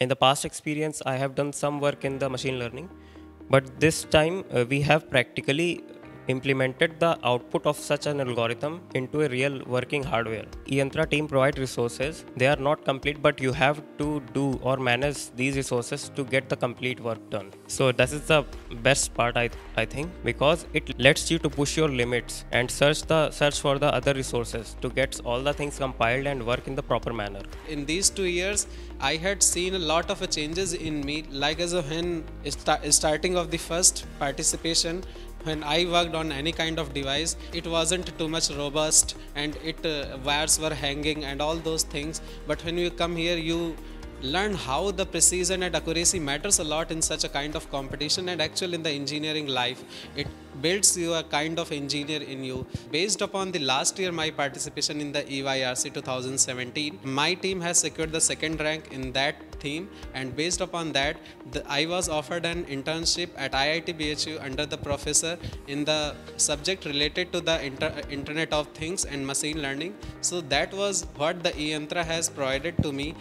In the past experience, I have done some work in the machine learning, but this time uh, we have practically implemented the output of such an algorithm into a real working hardware. eYantra team provide resources. They are not complete, but you have to do or manage these resources to get the complete work done. So this is the best part I, I think because it lets you to push your limits and search the search for the other resources to get all the things compiled and work in the proper manner. In these two years, I had seen a lot of changes in me. Like as a when starting of the first participation, when I worked on any kind of device, it wasn't too much robust and it uh, wires were hanging and all those things. But when you come here, you learn how the precision and accuracy matters a lot in such a kind of competition and actually in the engineering life. It builds you a kind of engineer in you. Based upon the last year my participation in the EYRC 2017 my team has secured the second rank in that theme. And based upon that the, I was offered an internship at IIT BHU under the professor in the subject related to the inter, internet of things and machine learning. So that was what the eYantra has provided to me